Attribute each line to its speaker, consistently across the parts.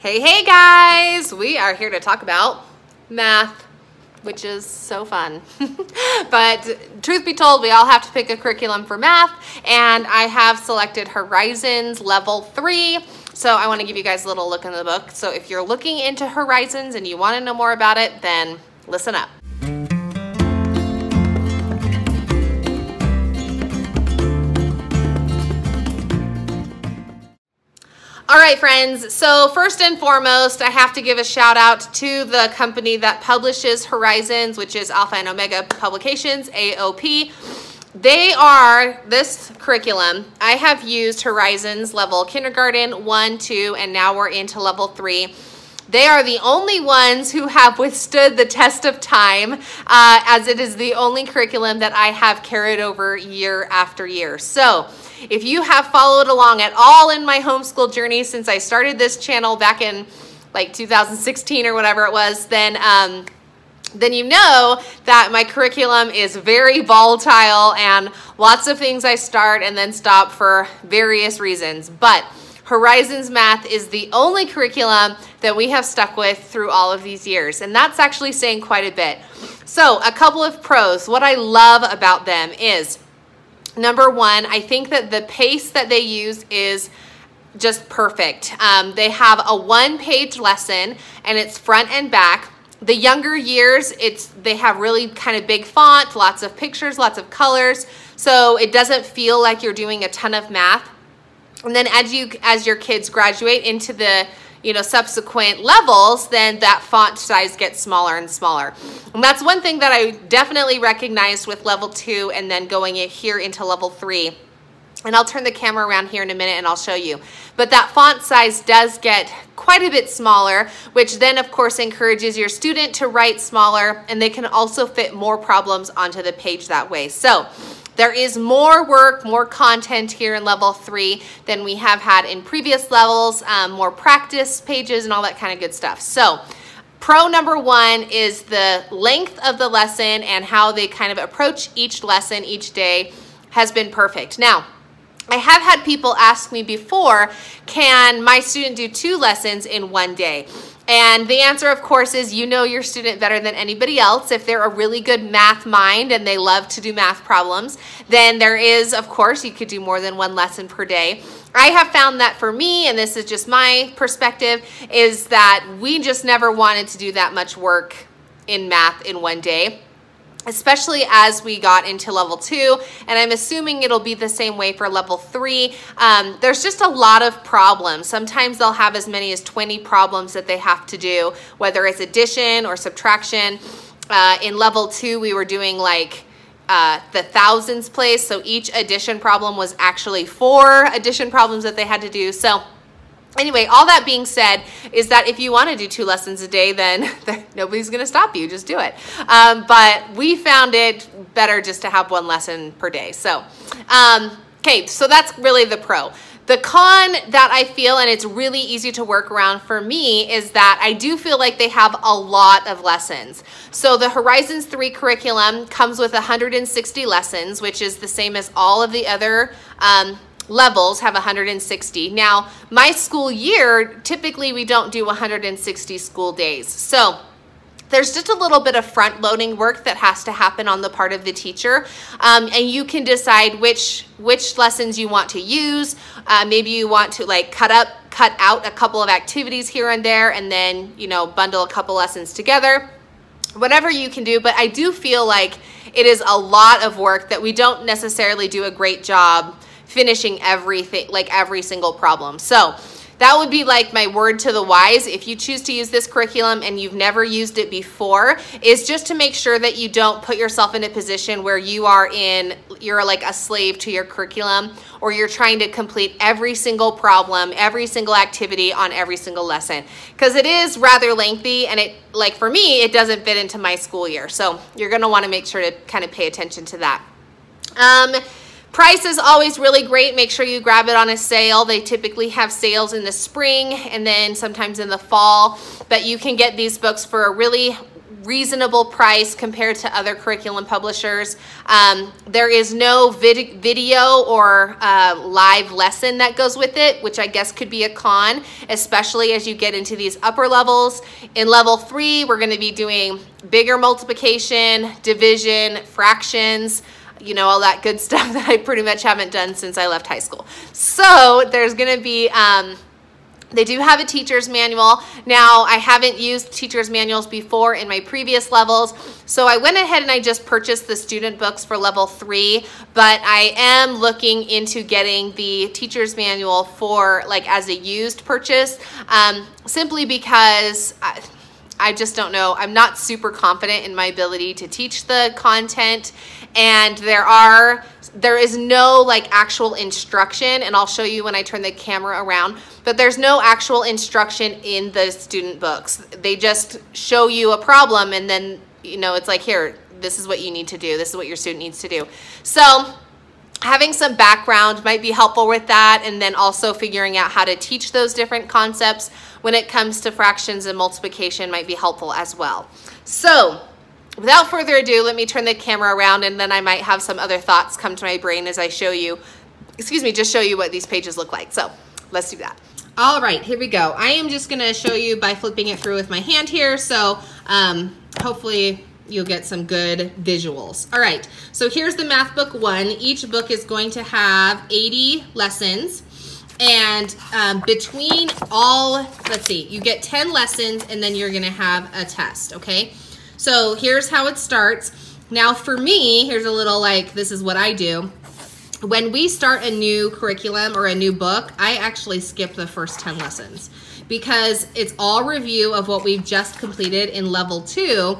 Speaker 1: Hey, hey guys! We are here to talk about math, which is so fun. but truth be told, we all have to pick a curriculum for math, and I have selected Horizons Level 3. So I want to give you guys a little look in the book. So if you're looking into Horizons and you want to know more about it, then listen up. All right, friends. So first and foremost, I have to give a shout out to the company that publishes Horizons, which is Alpha and Omega Publications, AOP. They are this curriculum. I have used Horizons level kindergarten, one, two, and now we're into level three. They are the only ones who have withstood the test of time, uh, as it is the only curriculum that I have carried over year after year. So, if you have followed along at all in my homeschool journey since I started this channel back in like 2016 or whatever it was, then um, then you know that my curriculum is very volatile and lots of things I start and then stop for various reasons. But Horizons Math is the only curriculum that we have stuck with through all of these years, and that's actually saying quite a bit. So, a couple of pros. What I love about them is number one, I think that the pace that they use is just perfect. Um, they have a one page lesson and it's front and back. The younger years, it's they have really kind of big font, lots of pictures, lots of colors. So it doesn't feel like you're doing a ton of math. And then as you as your kids graduate into the you know subsequent levels, then that font size gets smaller and smaller. And that's one thing that I definitely recognized with level two and then going it here into level three. And I'll turn the camera around here in a minute and I'll show you. But that font size does get quite a bit smaller, which then of course encourages your student to write smaller and they can also fit more problems onto the page that way. So there is more work, more content here in level three than we have had in previous levels, um, more practice pages and all that kind of good stuff. So pro number one is the length of the lesson and how they kind of approach each lesson each day has been perfect. Now, I have had people ask me before, can my student do two lessons in one day? And the answer, of course, is you know your student better than anybody else. If they're a really good math mind and they love to do math problems, then there is, of course, you could do more than one lesson per day. I have found that for me, and this is just my perspective, is that we just never wanted to do that much work in math in one day especially as we got into level two and i'm assuming it'll be the same way for level three. Um, there's just a lot of problems. Sometimes they'll have as many as 20 problems that they have to do whether it's addition or subtraction. Uh, in level two we were doing like uh, the thousands place so each addition problem was actually four addition problems that they had to do. So Anyway, all that being said is that if you want to do two lessons a day, then nobody's going to stop you. Just do it. Um, but we found it better just to have one lesson per day. So, um, okay, so that's really the pro. The con that I feel, and it's really easy to work around for me, is that I do feel like they have a lot of lessons. So the Horizons 3 curriculum comes with 160 lessons, which is the same as all of the other um, levels have 160. Now, my school year, typically we don't do 160 school days. So there's just a little bit of front loading work that has to happen on the part of the teacher um, and you can decide which which lessons you want to use uh, maybe you want to like cut up cut out a couple of activities here and there and then you know bundle a couple lessons together whatever you can do but i do feel like it is a lot of work that we don't necessarily do a great job finishing everything, like every single problem. So that would be like my word to the wise. If you choose to use this curriculum and you've never used it before, is just to make sure that you don't put yourself in a position where you are in, you're like a slave to your curriculum or you're trying to complete every single problem, every single activity on every single lesson. Because it is rather lengthy and it, like for me, it doesn't fit into my school year. So you're gonna wanna make sure to kind of pay attention to that. Um, Price is always really great. Make sure you grab it on a sale. They typically have sales in the spring and then sometimes in the fall. But you can get these books for a really reasonable price compared to other curriculum publishers. Um, there is no vid video or uh, live lesson that goes with it, which I guess could be a con, especially as you get into these upper levels. In level three, we're going to be doing bigger multiplication, division, fractions, you know, all that good stuff that I pretty much haven't done since I left high school. So there's going to be... Um, they do have a teacher's manual. Now, I haven't used teacher's manuals before in my previous levels, so I went ahead and I just purchased the student books for level three, but I am looking into getting the teacher's manual for like as a used purchase, um, simply because I, I just don't know. I'm not super confident in my ability to teach the content and there are there is no like actual instruction and I'll show you when I turn the camera around but there's no actual instruction in the student books. They just show you a problem and then you know it's like here this is what you need to do. This is what your student needs to do. So having some background might be helpful with that and then also figuring out how to teach those different concepts when it comes to fractions and multiplication might be helpful as well. So without further ado, let me turn the camera around and then I might have some other thoughts come to my brain as I show you, excuse me, just show you what these pages look like. So let's do that. All right, here we go. I am just gonna show you by flipping it through with my hand here. So um, hopefully you'll get some good visuals. All right, so here's the math book one. Each book is going to have 80 lessons. And um, between all, let's see, you get 10 lessons and then you're gonna have a test, okay? So here's how it starts. Now for me, here's a little like, this is what I do. When we start a new curriculum or a new book, I actually skip the first 10 lessons because it's all review of what we've just completed in level two.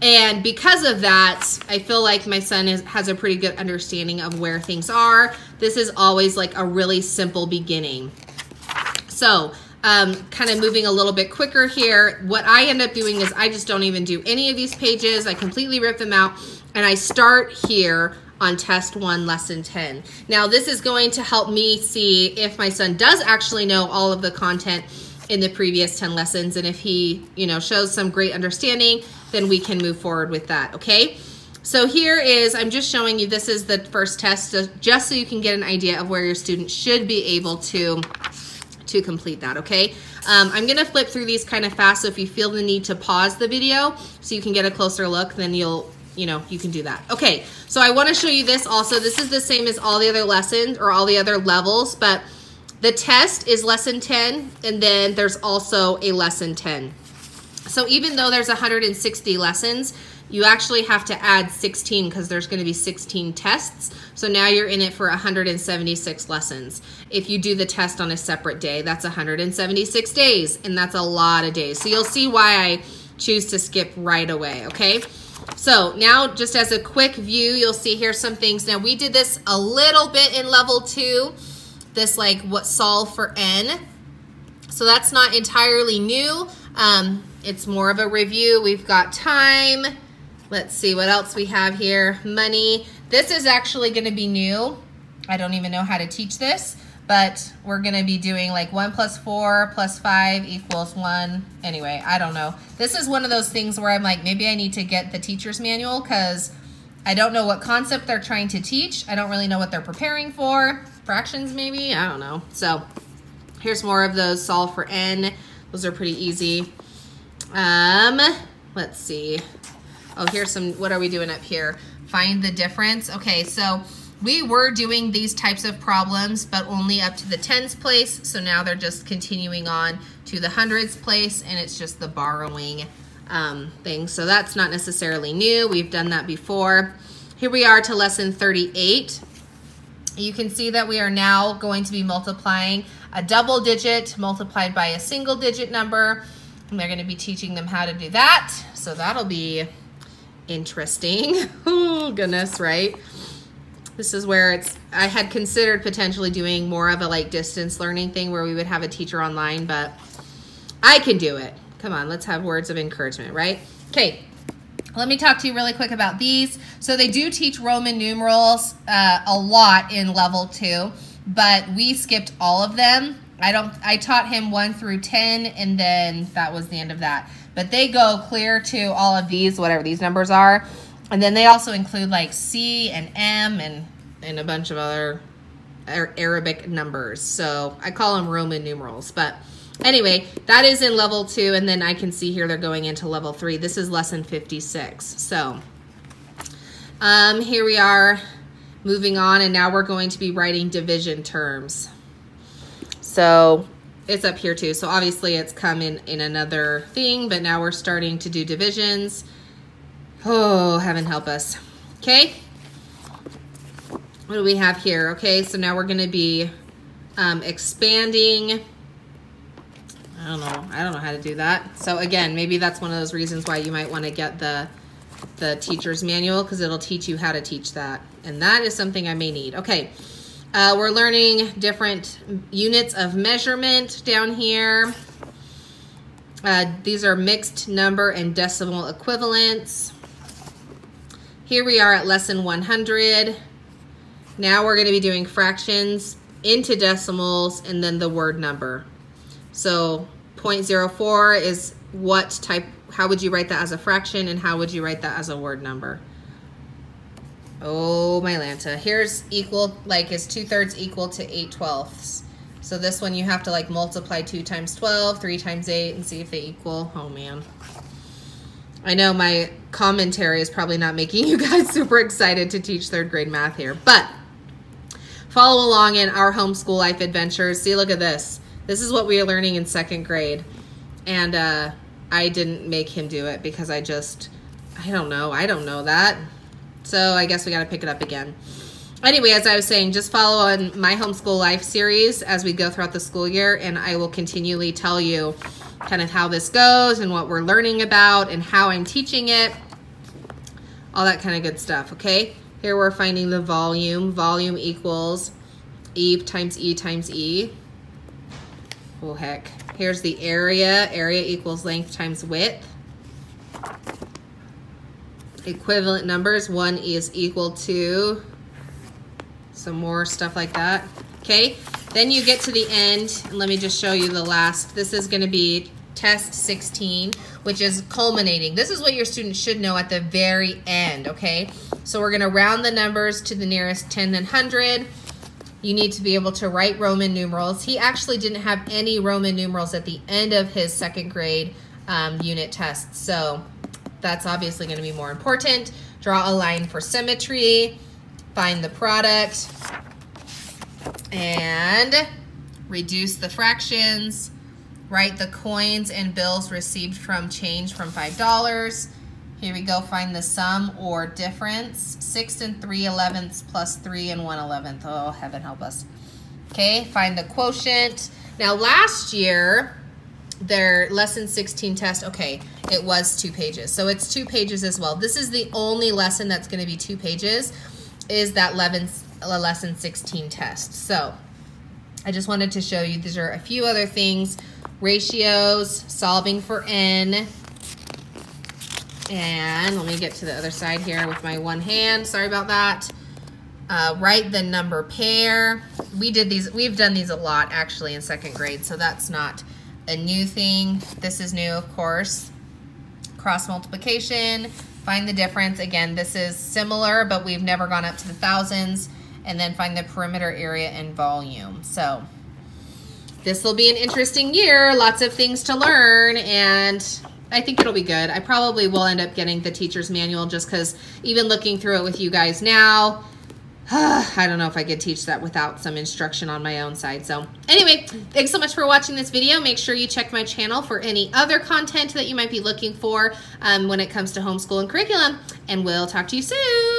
Speaker 1: And because of that, I feel like my son is, has a pretty good understanding of where things are. This is always like a really simple beginning. So um, kind of moving a little bit quicker here. What I end up doing is I just don't even do any of these pages. I completely rip them out and I start here on test one, lesson 10. Now this is going to help me see if my son does actually know all of the content in the previous 10 lessons. And if he, you know, shows some great understanding, then we can move forward with that, okay? So here is, I'm just showing you, this is the first test, just so you can get an idea of where your student should be able to to complete that, okay? Um, I'm gonna flip through these kind of fast, so if you feel the need to pause the video so you can get a closer look, then you'll, you know, you can do that. Okay, so I wanna show you this also. This is the same as all the other lessons or all the other levels, but the test is lesson 10, and then there's also a lesson 10. So even though there's 160 lessons, you actually have to add 16 because there's going to be 16 tests. So now you're in it for 176 lessons. If you do the test on a separate day, that's 176 days, and that's a lot of days. So you'll see why I choose to skip right away, okay? So now just as a quick view, you'll see here some things. Now we did this a little bit in level two, this like what solve for n. So that's not entirely new. Um, it's more of a review. We've got time, Let's see what else we have here. Money. This is actually going to be new. I don't even know how to teach this, but we're going to be doing like 1 plus 4 plus 5 equals 1. Anyway, I don't know. This is one of those things where I'm like, maybe I need to get the teacher's manual because I don't know what concept they're trying to teach. I don't really know what they're preparing for. Fractions maybe? I don't know. So here's more of those solve for n. Those are pretty easy. Um, let's see. Oh, here's some, what are we doing up here? Find the difference. Okay, so we were doing these types of problems, but only up to the tens place. So now they're just continuing on to the hundreds place, and it's just the borrowing um, thing. So that's not necessarily new. We've done that before. Here we are to lesson 38. You can see that we are now going to be multiplying a double digit multiplied by a single digit number. And they're going to be teaching them how to do that. So that'll be interesting. oh, goodness, right? This is where it's, I had considered potentially doing more of a like distance learning thing where we would have a teacher online, but I can do it. Come on, let's have words of encouragement, right? Okay, let me talk to you really quick about these. So they do teach Roman numerals uh, a lot in level two, but we skipped all of them I don't, I taught him one through 10 and then that was the end of that. But they go clear to all of these, whatever these numbers are. And then they also include like C and M and, and a bunch of other Arabic numbers. So I call them Roman numerals, but anyway, that is in level two. And then I can see here they're going into level three. This is lesson 56. So um, here we are moving on and now we're going to be writing division terms. So it's up here too. So obviously it's come in, in another thing, but now we're starting to do divisions. Oh, heaven help us. Okay. What do we have here? Okay, so now we're going to be um, expanding. I don't know. I don't know how to do that. So again, maybe that's one of those reasons why you might want to get the the teacher's manual because it'll teach you how to teach that. And that is something I may need. Okay. Uh, we're learning different units of measurement down here. Uh, these are mixed number and decimal equivalents. Here we are at lesson 100. Now we're going to be doing fractions into decimals and then the word number. So 0.04 is what type, how would you write that as a fraction and how would you write that as a word number? Oh, my Lanta. Here's equal, like, is 2 thirds equal to 8 twelfths. So this one you have to, like, multiply 2 times 12, 3 times 8, and see if they equal. Oh, man. I know my commentary is probably not making you guys super excited to teach third grade math here, but follow along in our homeschool life adventures. See, look at this. This is what we are learning in second grade. And uh, I didn't make him do it because I just, I don't know. I don't know that. So I guess we got to pick it up again. Anyway, as I was saying, just follow on my homeschool life series as we go throughout the school year, and I will continually tell you kind of how this goes and what we're learning about and how I'm teaching it, all that kind of good stuff, okay? Here we're finding the volume. Volume equals E times E times E. Oh, heck. Here's the area. Area equals length times width equivalent numbers. One is equal to some more stuff like that. Okay, then you get to the end. And let me just show you the last. This is going to be test 16, which is culminating. This is what your students should know at the very end, okay? So we're going to round the numbers to the nearest 10 and 100. You need to be able to write Roman numerals. He actually didn't have any Roman numerals at the end of his second grade um, unit test. So that's obviously going to be more important. Draw a line for symmetry, find the product, and reduce the fractions. Write the coins and bills received from change from $5. Here we go, find the sum or difference. 6 and 3 elevenths plus 3 and 1 eleventh. Oh, heaven help us. Okay, find the quotient. Now last year, their lesson 16 test, okay, it was two pages. So it's two pages as well. This is the only lesson that's going to be two pages is that lesson 16 test. So I just wanted to show you, these are a few other things. Ratios, solving for n. And let me get to the other side here with my one hand. Sorry about that. Uh, write the number pair. We did these, we've done these a lot actually in second grade, so that's not a new thing. This is new, of course. Cross multiplication, find the difference. Again, this is similar, but we've never gone up to the thousands. And then find the perimeter area and volume. So this will be an interesting year. Lots of things to learn. And I think it'll be good. I probably will end up getting the teacher's manual just because even looking through it with you guys now, I don't know if I could teach that without some instruction on my own side. So anyway, thanks so much for watching this video. Make sure you check my channel for any other content that you might be looking for um, when it comes to homeschool and curriculum. And we'll talk to you soon.